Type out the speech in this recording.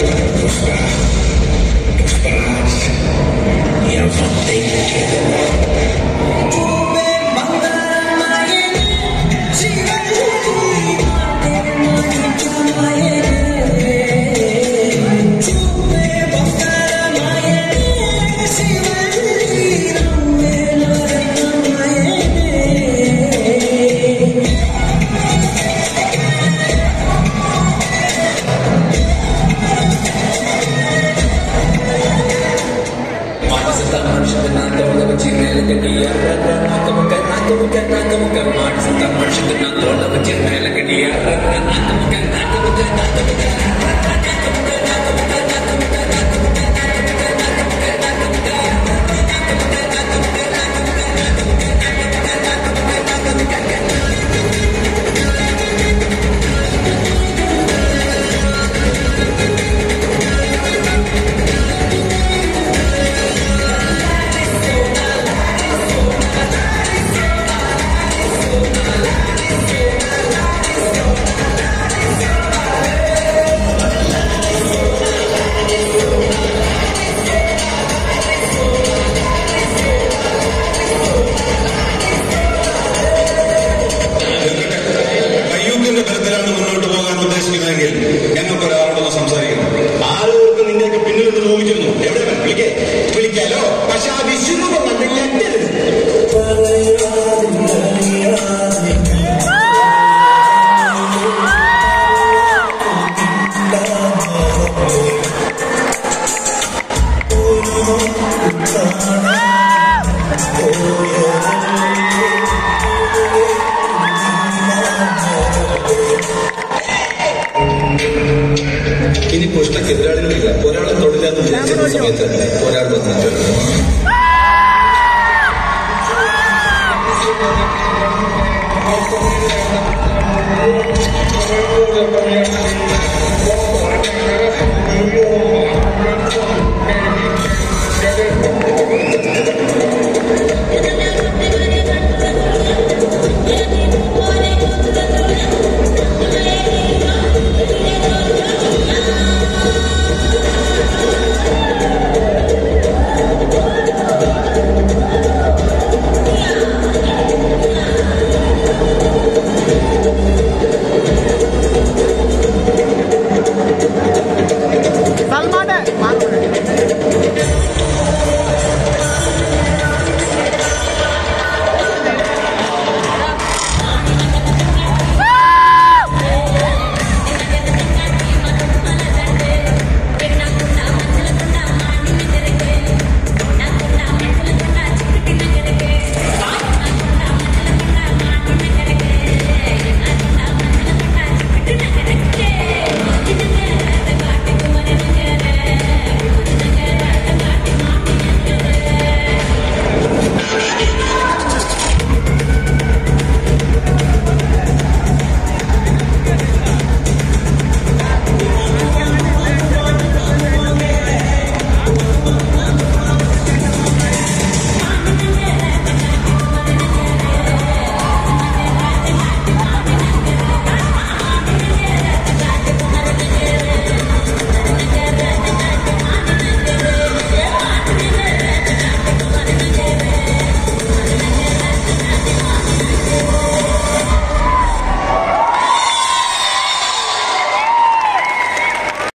Eu prosperar, prosperar e avantei. வச்சு மேல கட்டி ஏறத நாக்க முக்க நாக்க முக்க நாக்க முக்க மாட்டு சத்தம் மனுஷத்துக்கு நான் தோல்ல ഞങ്ങൾക്ക് ഒരാളോടൊന്ന് സംസാരിക്കണം ആളുകൾക്ക് പിന്നിൽ നിന്ന് നോക്കിയിരുന്നു എവിടെ? വിളിക്കേ. വിളിക്കാലോ പക്ഷെ ആ വിശ്വരൂപം കണ്ട് ഞെട്ടരുത് Jerusalem orar bunun için.